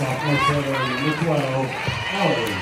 Marcelo, number 12, Alvin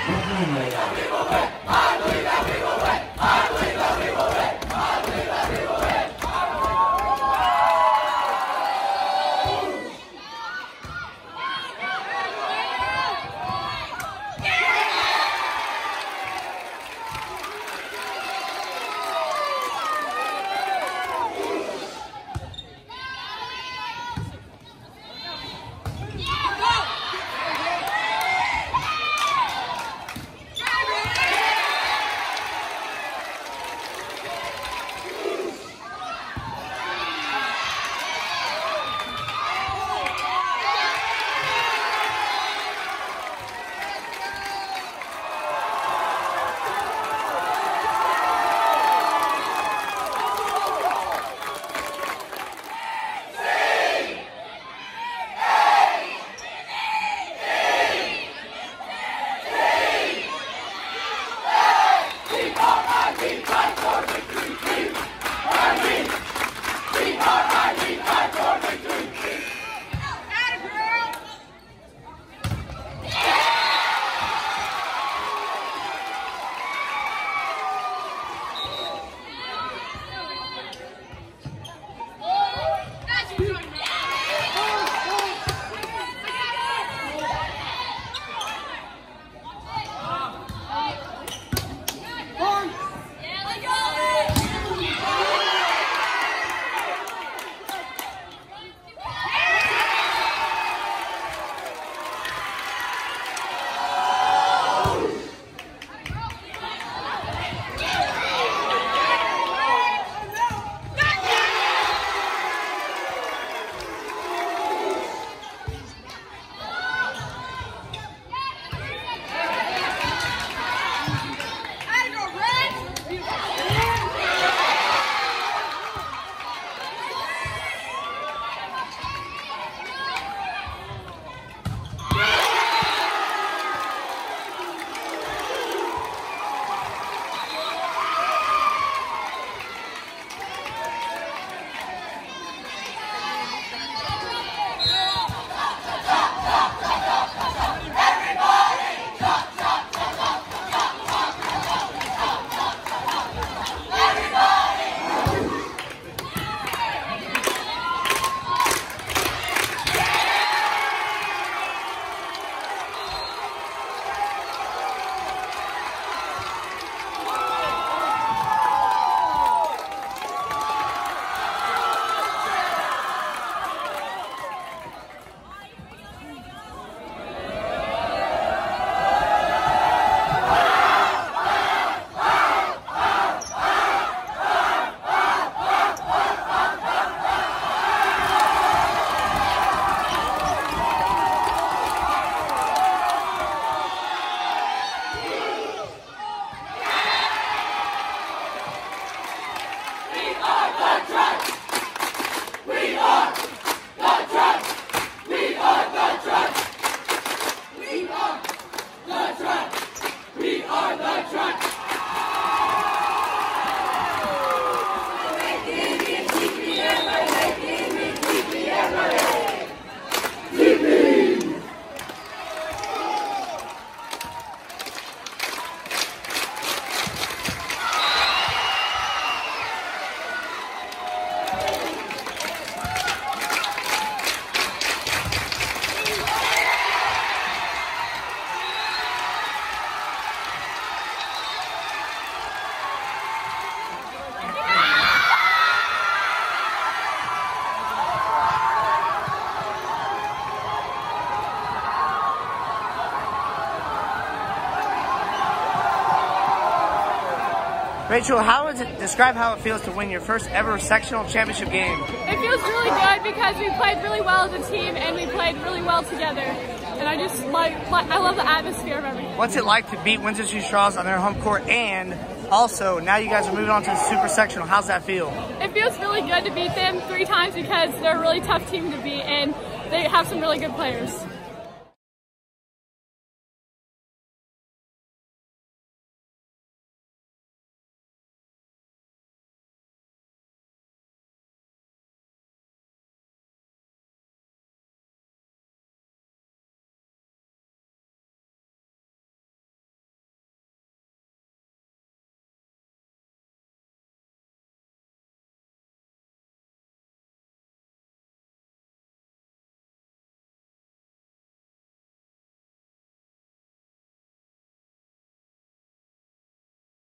Rachel, how would it describe how it feels to win your first ever sectional championship game? It feels really good because we played really well as a team and we played really well together. And I just like, I love the atmosphere of everything. What's it like to beat Windsor Straws on their home court and also now you guys are moving on to the super sectional. How's that feel? It feels really good to beat them three times because they're a really tough team to beat and they have some really good players.